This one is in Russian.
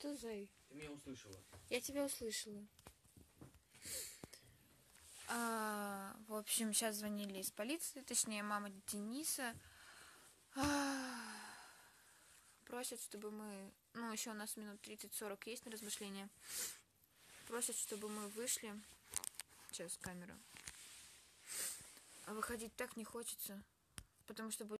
Что, за... Ты меня услышала. Я тебя услышала. А, в общем, сейчас звонили из полиции, точнее, мама Дениса. А, просят, чтобы мы... Ну, еще у нас минут 30-40 есть на размышления. Просят, чтобы мы вышли. Сейчас камера. А выходить так не хочется. Потому что будет